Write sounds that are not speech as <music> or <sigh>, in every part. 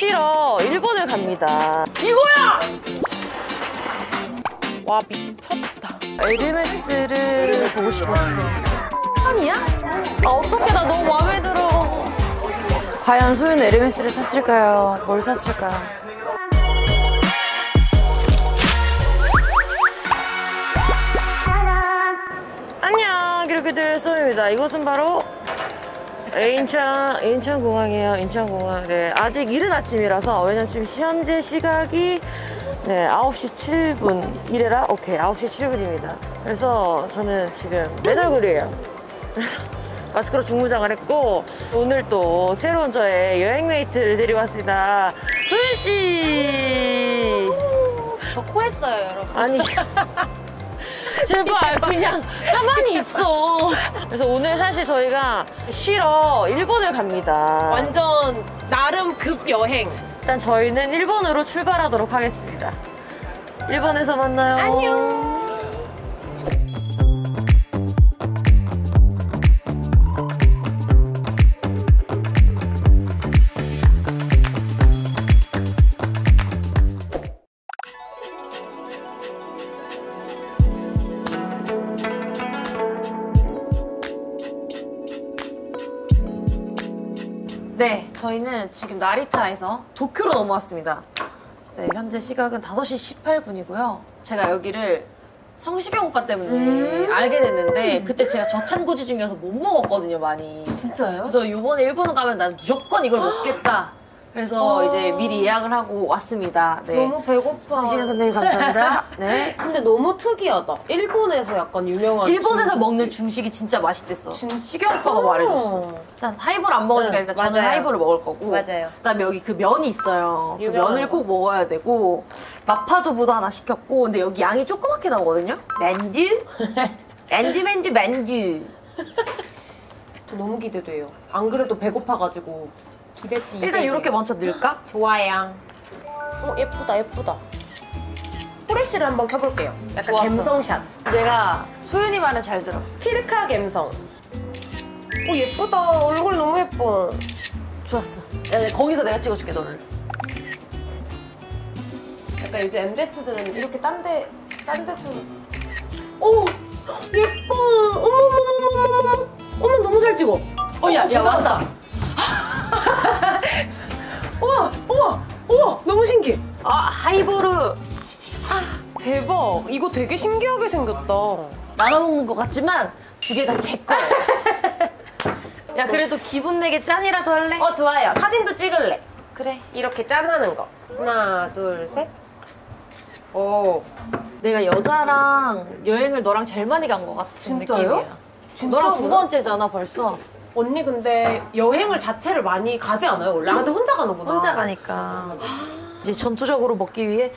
쉬러 일본을 갑니다. 이거야! 와 미쳤다. 에르메스를 보고 싶었어. 아니야? 아 어떻게 나 너무 마음에 들어. 과연 소윤 에르메스를 샀을까요? 뭘 샀을까요? 안녕 기록이들 쏘입니다. 이곳은 바로 인천 인천공항이에요. 인천공항. 네 아직 이른 아침이라서 왜냐면 지금 현재 시각이 네 9시 7분 이래라 오케이 9시 7분입니다. 그래서 저는 지금 맨 얼굴이에요. 그래서 <laughs> 마스크로 중무장을 했고 오늘 또 새로운 저의 여행 mate를 데리고 왔습니다. 소윤 씨. 저 코했어요, 여러분. 아니 <laughs> 제발 그냥 가만히 있어 그래서 오늘 사실 저희가 쉬러 일본을 갑니다 완전 나름 급 여행. 일단 저희는 일본으로 출발하도록 하겠습니다 일본에서 만나요 안녕. 저희는 지금 나리타에서 도쿄로 넘어왔습니다 네 현재 시각은 5시 18분이고요 제가 여기를 성시경 오빠 때문에 음. 알게 됐는데 그때 제가 저탄고지 중에서 못 먹었거든요 많이 진짜요? 그래서 이번에 일본 가면 난 무조건 이걸 먹겠다. 그래서 어. 이제 미리 예약을 하고 왔습니다. 네. 너무 배고파. 성시경 선배님 감사합니다. 네. <laughs> 근데 너무 특이하다. 일본에서 약간 유명한. 일본에서 중국집. 먹는 중식이 진짜 맛있댔어. 오빠가 말해줬어. 일단 하이볼 안 먹으니까 응, 일단 저는 맞아요. 하이볼을 먹을 거고. 맞아요. 그다음에 여기 그 면이 있어요. 그 면을 거. 꼭 먹어야 되고 마파두부도 하나 시켰고 근데 여기 양이 조그맣게 나오거든요. 맨주, 맨주, 맨주, 맨주. 너무 기대돼요. 안 그래도 배고파가지고 기대치. 일단 이렇게 먼저 넣을까? 좋아요. 어 예쁘다 예쁘다. 후레쉬를 한번 켜볼게요. 약간 좋았어. 갬성샷. 내가 소윤이 말은 잘 들어. 필카 갬성. 오 예쁘다. 얼굴 너무 예뻐. 좋았어. 야, 내- 거기서 내가 찍어줄게 너를. 약간 요즘 MZ들은 이렇게 딴데 딴 데서 오 예뻐. 어머머머머머머. 어머 너무 잘 찍어. 어, 야, 야, 왔다. 우와 너무 신기해. 아, 하이보르 대박. 이거 되게 신기하게 생겼다. 나눠 먹는 것 같지만 두 개 다 제 거야. <laughs> 야, 그래도 기분 내게 짠이라도 할래? 어 좋아요. 사진도 찍을래. 그래. 이렇게 짠하는 거. 하나 둘 셋. 오. 내가 여자랑 여행을 너랑 제일 많이 간 것 같은 진짜요? 느낌이야. 진짜로요? 너랑 두 번째잖아, 벌써. 언니 근데 여행을 자체를 많이 가지 않아요 원래? 아 근데 혼자 가는구나. 혼자 가니까. 이제 전투적으로 먹기 위해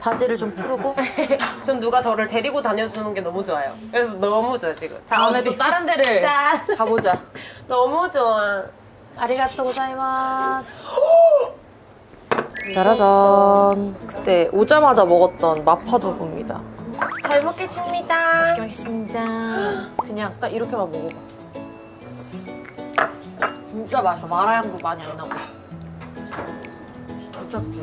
바지를 좀 풀고 <laughs> 전 누가 저를 데리고 다녀주는 게 너무 좋아요. 그래서 너무 좋아 지금. 자 다음에. 또 다른 데를 <laughs> 짠. 가보자. <laughs> 너무 좋아. 아리가또 고자이마스. 짜라잔. 그때 오자마자 먹었던 마파두부입니다. 잘 먹겠습니다. 맛있게 먹겠습니다. 그냥 딱 이렇게만 먹어봐. 진짜 맛있어. 마라향도 많이 안 나고. 미쳤지?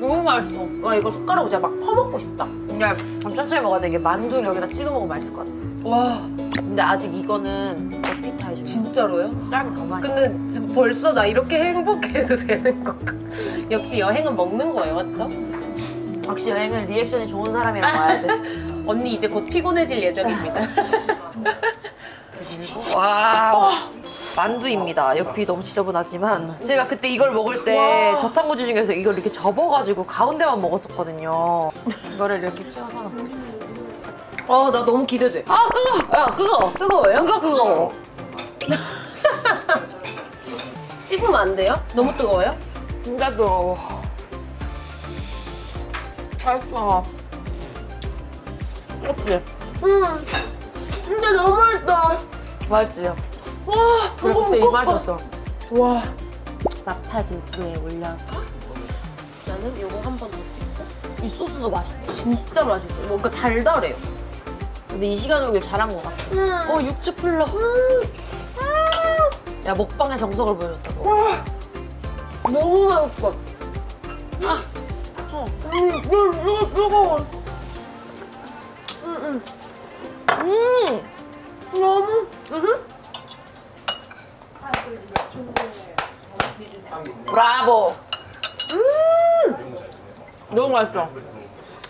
너무 맛있어. 와 이거 숟가락으로 진짜 막 퍼먹고 싶다. 근데 천천히 먹어야 돼. 이게 만두 여기다 찍어 먹으면 맛있을 것 같아. 와 근데 아직 이거는 에피타이저. 진짜로요? 다른 더 맛있어. 근데 지금 벌써 나 이렇게 행복해도 되는 건가? <laughs> 역시 여행은 먹는 거예요, 맞죠? 역시 여행은 리액션이 좋은 사람이랑 와야 돼. <laughs> 언니 이제 곧 피곤해질 예정입니다. <laughs> 그리고 wow 만두입니다. 옆이 너무 지저분하지만 제가 그때 이걸 먹을 때 와. 저탄고지 중에서 이걸 이렇게 접어가지고 가운데만 먹었었거든요. 이거를 이렇게 찍어서 어, 나 너무 기대돼. 아 그거 야 그거 뜨거워요? 그거 그거 <laughs> 씹으면 안 돼요? 너무 뜨거워요? 진짜 뜨거워. 맛있어. 그치? 음, 진짜 너무 맛있다. 맛있지? 와, 이거 그때 이 먹고 맛이었어. 와, 마파두부에 올려서 나는 이거 한 번 더 찍고. 이 소스도 맛있지. 진짜 맛있어요. 뭔가 달달해요. 근데 이 시간에 오길 잘한 것 같아. 음. 어 육즙 흘러. 야 먹방의 정석을 보여줬다고. 너무 맛있어. 아, 어. 음, 이거 이거 뜨거워. 음, 음. 음! 너무. 음. 브라보! 너무 맛있어.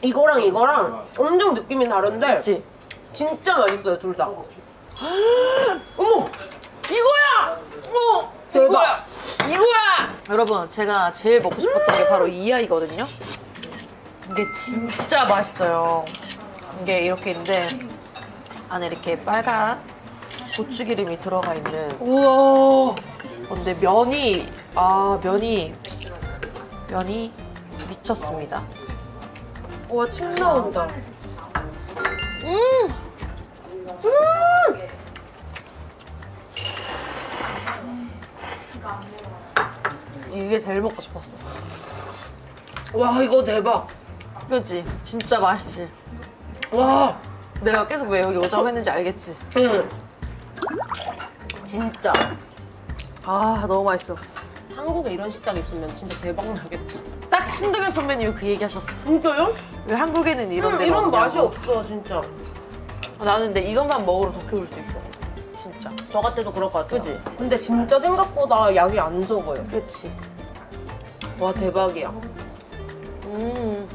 이거랑 이거랑 엄청 느낌이 다른데 그치? 진짜 맛있어요 둘 다. <gasps> 어머 이거야! 어! 대박. 이거야! 여러분, 제가 제일 먹고 싶었던 게 바로 이 아이거든요. 이게 진짜 맛있어요. 이게 이렇게 있는데, 안에 이렇게 빨간 고추기름이 들어가 있는 우와. 건데, 면이, 아, 면이, 면이 미쳤습니다. 와 침 나온다. 음! 이게 제일 먹고 싶었어. 와 이거 대박. 그치? 진짜 맛있지? 와. 내가 계속 왜 여기 오자고 했는지 알겠지? 응. 진짜. 아, 너무 맛있어. 한국에 이런 식당 있으면 진짜 대박 나겠다. 딱 신동엽 선배님이 그 얘기 하셨어. 진짜요? 왜 한국에는 이런 음, 데가 이런 없냐고. 맛이 없어 진짜. 아, 나는 근데 이것만 먹으러 도쿄 올 수 있어. 진짜. 저 같아도 그럴 것 같아요. 그지? 근데 진짜 생각보다 양이 안 적어요. 그치. 와 대박이야. 음. 음.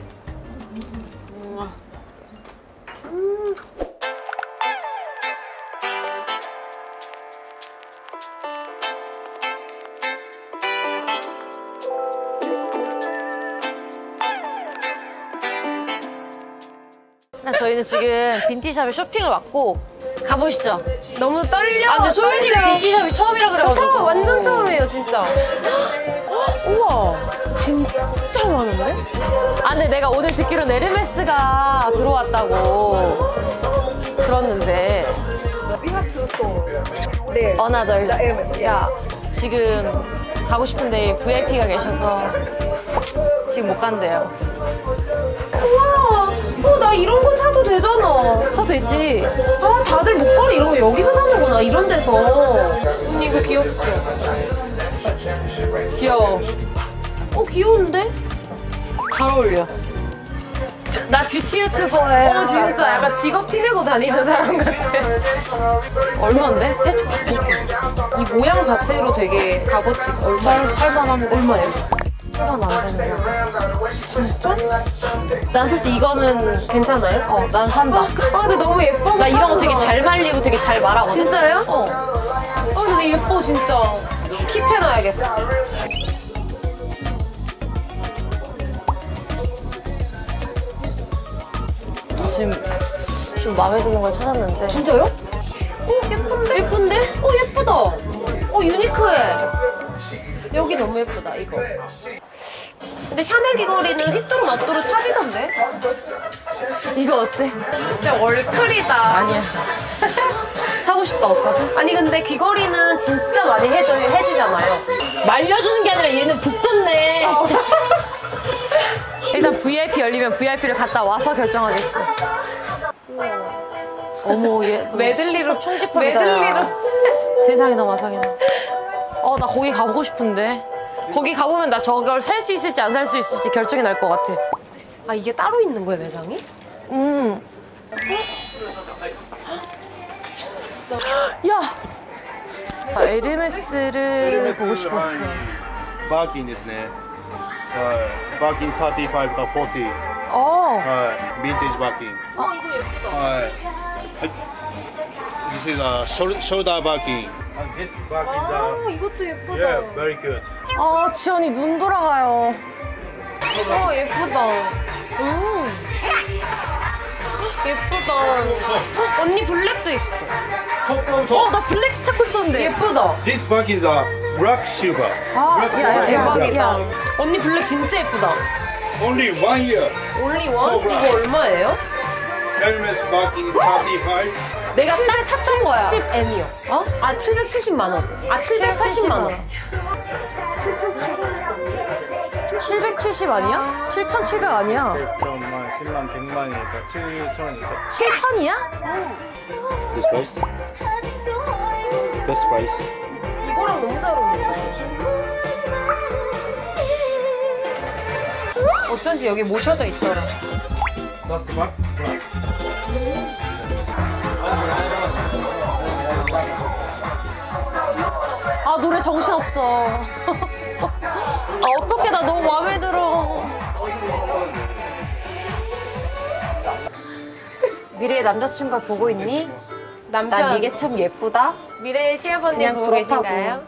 저희는 지금 빈티샵에 쇼핑을 왔고 가보시죠. 너무 떨려. 아 근데 소윤이가 떨려. 빈티샵이 처음이라 저 그래가지고 처음 완전 처음이에요 진짜. 우와 진짜 많은데? 아 근데 내가 오늘 듣기로는 에르메스가 들어왔다고 들었는데 네. Another 야 지금 가고 싶은데 VIP가 계셔서 지금 못 간대요 우와. 어 나 이런 거 사도 되잖아. 사 되지 아 다들 목걸이 이런 거 여기서 사는구나 이런 데서. 언니 이거 귀엽죠? 귀여워 어 귀여운데? 잘 어울려 나 뷰티 유튜버에 어 진짜 약간 직업 티내고 다니는 사람 같아. 얼마인데? 해줘 이 모양 자체로 되게 값어치. 얼마? 할만한데 얼마예요? 8만 안 되네요 진짜? 난 솔직히 이거는 괜찮아요? 어 난 산다 아 근데 너무 예뻐서 나 이런 거 되게. 잘 말리고 되게 잘 말하거든 진짜요? 어어 근데 예뻐 진짜. 킵해놔야겠어. 지금 좀 마음에 드는 걸 찾았는데 진짜요? 어 예쁜데? 예쁜데? 어 예쁘다. 어 유니크해. 여기 너무 예쁘다 이거. 근데 샤넬 귀걸이는 휘뚜루 마뚜루 차지던데? 이거 어때? 진짜 월클이다. 아니야 <laughs> 사고 싶다 어떡하지? 아니 근데 귀걸이는 진짜 많이 해져 해지잖아요. 말려주는 게 아니라 얘는 붙었네 <laughs> 일단 VIP 열리면 VIP를 갔다 와서 결정하겠어 어머 얘너 메들리로 총집합이다 메들리로. 세상에나 마상에나 어나 거기 가보고 싶은데 거기 가보면 나 저걸 살 수 있을지 안 살 수 있을지 결정이 날 것 같아. 아 이게 따로 있는 거야 매장이? 음. 야. 아, 에르메스를 보고 싶었어. 바긴ですね. 바긴 35과 40. 어. 빈티지 바긴. 어 이거 예쁘다. This is a. And this is 아 a, 이것도 예쁘다. yeah, very good. 아, 지연이 눈 돌아가요. 어 예쁘다. 음. 예쁘다. 어, 언니 블랙도 있어. 어, 나 블랙 찾고 있었는데. 예쁘다. This barking is a black silver. 아, black, 야, 야, black, 대박이다. black. 언니 블랙 진짜 예쁘다. Only one here. Only one? 어, 이거 얼마예요? Hermes barking is 35. 내가 딱 찾던 거야. 770M이요. 어? 아 770만 원. 아 780만 원. 770 아니야? 7,700 아니야? 100만, 10만, 100만이니까 7천이죠. 7,000이야? This price? Best price. 이거랑 너무 잘 어울린다. 어쩐지 여기 모셔져 있더라. That's the back. 아 노래 정신 없어. 아 어떻게 나 너무 마음에 들어. 미래의 남자친구가 보고 있니? 남편. 난 이게 참 예쁘다. 미래의 시아버님 그냥 보고 그렇다고. 계신가요?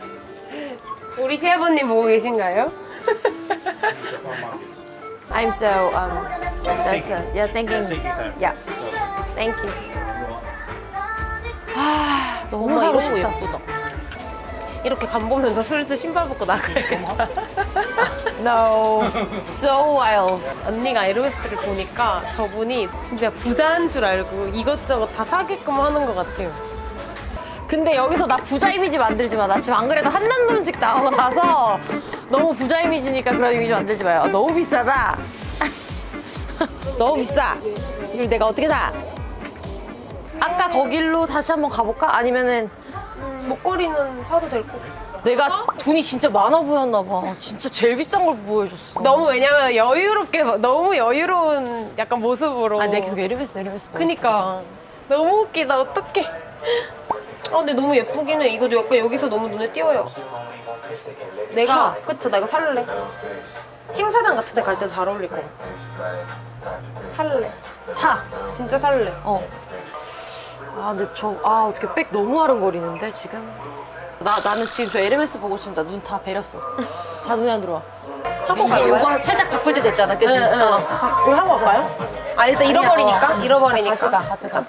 우리 시아버님 보고 계신가요? <laughs> I'm so um that's uh, yeah thinking yeah thank you. 아 너무 사고 싶다. 예쁘다. 이렇게 간 보면서 슬슬 신발 벗고 나가야겠다. <laughs> No, so wild. 언니가 에르메스를 보니까 저분이 진짜 부자인 줄 알고 이것저것 다 사게끔 하는 것 같아요. 근데 여기서 나 부자 이미지 만들지 마. 나 지금 안 그래도 한남동직 나오고 나서 너무 부자 이미지니까 그런 이미지 만들지 마요. 아, 너무 비싸다. <laughs> 너무 비싸. 이걸 내가 어떻게 사? 아까 거길로 다시 한번 가볼까? 아니면은 목걸이는 사도 될 것 같아. 내가 돈이 진짜 많아 보였나 봐. 진짜 제일 비싼 걸 보여줬어. 너무 왜냐면 여유롭게 너무 여유로운 약간 모습으로. 아, 내가 계속 에르메스 에르메스. 그니까 너무 웃기다 어떡해. 아 근데 너무 예쁘긴 해. 이거 약간 여기서 너무 눈에 띄어요. 내가 그쵸 나 이거 살래. 행사장 같은 데 갈 때도 잘 어울릴 것 같아. 살래. 사. 진짜 살래. 어. 아, 근데 저, 아, 어떻게 백 너무 아른거리는데, 지금? 나, 나는 지금 저 에르메스 보고 지금 나 눈 다 베렸어. 다 눈에 안 들어와. 하고 이제 갈까요? 요거 살짝 바꿀 때 됐잖아, 그치? 응, 응. 어. 이거 하고 갈까요? 아 일단 잃어버리니까? 아니야, 어. 잃어버리니까. 가져가, 가져가.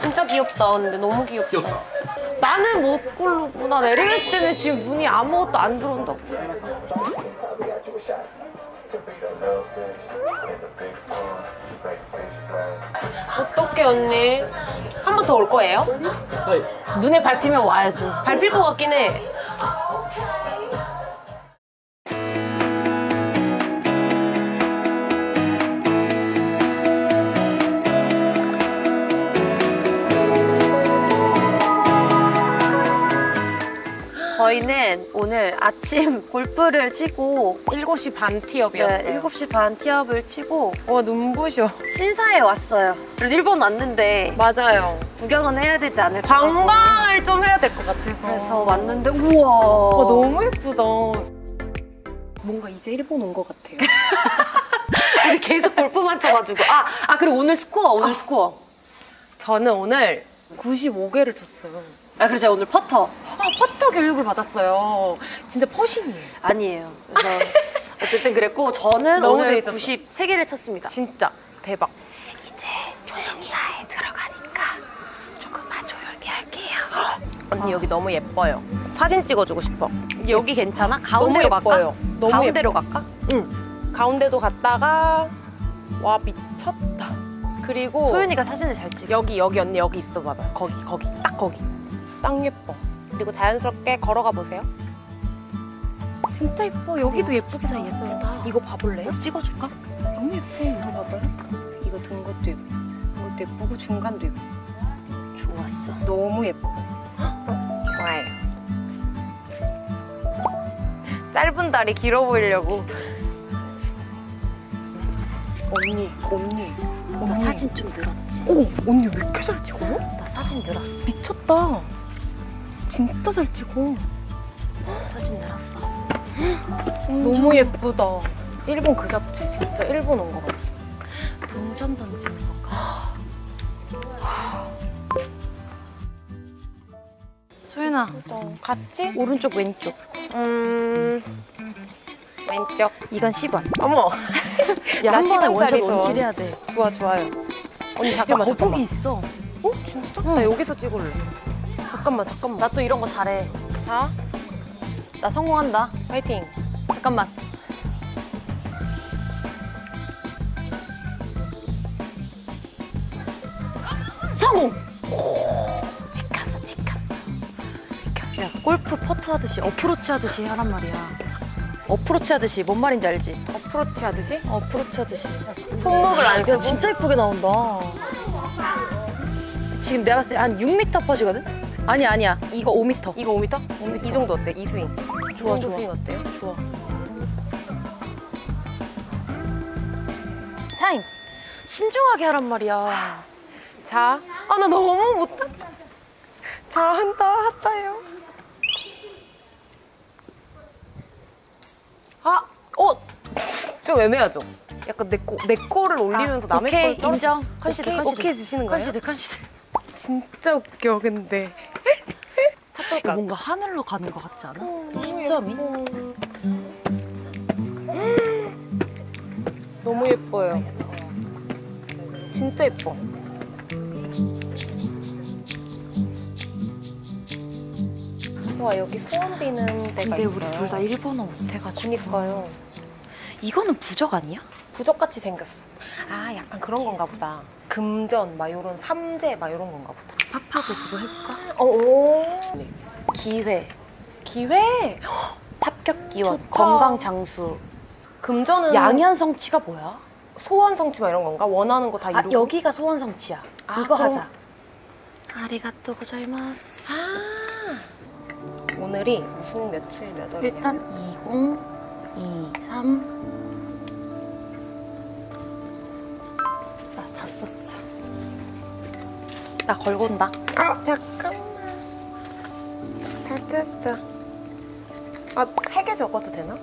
진짜 귀엽다. 근데 너무 귀엽다. 나는 못 고르고, 난 에르메스 때문에 지금 눈이 아무것도 안 들어온다고. 어떡해 언니. 한번더올 거예요? 눈에 밟히면 와야지. 밟힐 것 같긴 해. 오늘 아침 <laughs> 골프를 치고, 7시 반 티업이었어요. 네, 7시 반 티업을 치고, 와 눈부셔. 신사에 왔어요. 그래도 일본 왔는데, 맞아요. 구경은 해야 되지 않을까. 관광을 좀 해야 될 것 같아서. 그래서 왔는데 우와 와, 너무 예쁘다. 뭔가 이제 일본 온 것 같아요. <laughs> 우리 계속 골프만 쳐가지고 아, 아 그리고 오늘 스코어 오늘 스코어 저는 오늘 95개를 쳤어요. 아 그리고 제가 오늘 퍼터 아, 퍼터 교육을 받았어요. 진짜 퍼신이에요. 아니에요 그래서 어쨌든 그랬고 저는 너무 오늘 재밌었어. 93개를 쳤습니다 진짜 대박. 이제 신사에 들어가니까 조금만 조용히 할게요 언니 여기 너무 예뻐요. 사진 찍어주고 싶어. 여기 괜찮아? 가운데로 너무 갈까? 예뻐요. 너무 가운데로 갈까? 응. 가운데도 갔다가 와 미쳤다. 그리고 소윤이가 사진을 잘 찍어 여기 여기 언니 여기 있어 봐봐요. 거기 거기 딱 거기. 딱 예뻐. 그리고 자연스럽게 걸어가 보세요. 진짜 예뻐. 여기도 우와, 예쁘게 진짜 나왔어요. 예쁘다. 이거 봐볼래요? 찍어줄까? 너무 예뻐. 이거 봐봐요. 이거 등 것도 예뻐. 이것도 예쁘고 중간도 예뻐. 좋았어 너무 예뻐. 어, 좋아요. 짧은 다리 길어 보이려고. 언니, 언니. 나 사진 좀 늘었지 오, 언니 왜 이렇게 잘 찍어? 나 사진 늘었어 미쳤다. 진짜 잘 찍어. 사진 늘었어 너무 예쁘다. 일본 그 잡채 진짜 일본 온 거 같아. 동전번 찍는 건가? 소연아 같이? 오른쪽 왼쪽 음. 왼쪽. 이건 10원 어머. <laughs> 야, 나한 번에 10원짜리 원샷 줘. 원킬 해야 돼. 좋아, 좋아요. 언니 야, 잠깐만, 거북이 잠깐만. 있어. 어? 진짜? 나 여기서 찍을래. 잠깐만, 잠깐만. 나 또 이런 거 잘해. 자, 나 성공한다. 파이팅. 잠깐만. 성공! 찍혔어, 찍혔어. 찍혔어. 야, 골프 퍼트 하듯이, 어프로치 하듯이 하란 말이야. 어프로치 하듯이, 뭔 말인지 알지? 어프로치 하듯이? 어프로치 하듯이. 손목을 안 야, 펴고. 진짜 예쁘게 나온다. 지금 내가 봤을 때 한 6m 퍼지거든? 아니, 아니야. 이거 5m. 이거 5m? 이 정도 어때? 이 스윙. 좋아, 좋아. 스윙 어때요? 좋아. 신중하게 하란 말이야. 자, 아 나 너무 못한다. 자 한다 한다요. 아, 어, 좀 애매하죠. 약간 내 거, 내 거를 올리면서 남의 아, 오케이 걸 떨어- 인정. concede 오케이, concede. 오케이 해주시는 거예요? concede concede. 진짜 웃겨 근데. 이거 뭔가 하늘로 가는 것 같지 않아? 이 시점이? <gasps> 너무 예뻐요. 진짜 예뻐. 와 여기 소원 비는 데가 근데 있어요. 우리 둘 다 일본어 못해가지고. 그니까요. 이거는 부적 아니야? 부적같이 생겼어. 아 약간 그런 건가 보다. 금전 막 요런 삼재 막 요런 건가 보다. 팝하고 그거 해볼까? 어, 오. 기회, 기회. <gasps> 합격 기원, 좋다. 건강 장수. 금전은 양현 성취가 뭐야? 소원 성취 막 이런 건가? 원하는 거 다 아 이루고. 여기가 소원 성취야. 아, 이거 그럼- 하자. 아리가또 고자이마스. 아. 오늘이 무슨 며칠 몇 월이냐? 일단 20, 나 걸고 온다. 아 잠깐만. 다 됐다. 아세 개 적어도 되나?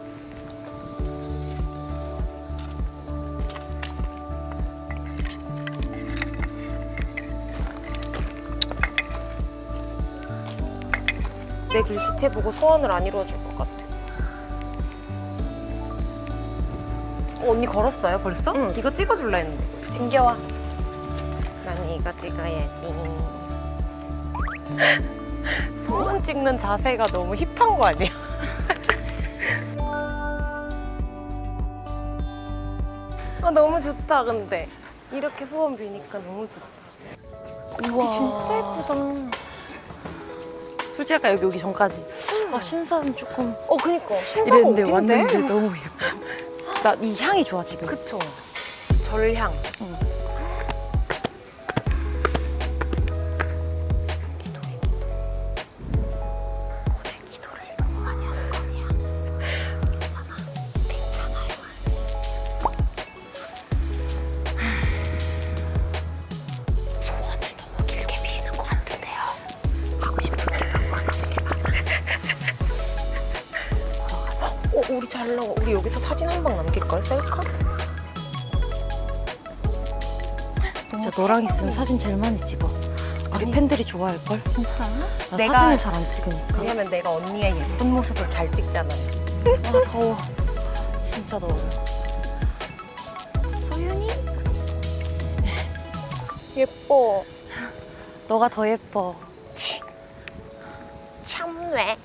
내 글씨체 보고 소원을 안 이루어줄 것 같아. 어, 언니 걸었어요 벌써? 응. 이거 찍어줄라 했는데. 땡겨와. 난 이거 찍어야지. <laughs> 소원 찍는 자세가 너무 힙한 거 아니야? <laughs> 아 너무 좋다 근데 이렇게 소원 비니까 너무 좋다. 우와. 진짜 예쁘다. 솔직히 아까 여기 오기 전까지. 아, 신사는 조금 어 그니까 이랬는데 어딘데? 왔는데 너무 예뻐. 나 이 향이 좋아 지금. 그쵸. 절향. 진짜 너랑 있으면 사진 제일 많이 찍어. 우리. 팬들이 좋아할 걸. 진짜? 나 내가- 사진을 잘 안 찍으니까. 왜냐면 내가 언니의 예쁜 모습을 잘 찍잖아. 아 더워. 진짜 더워. 소윤이? <laughs> 예뻐. 너가 더 예뻐. 참왜?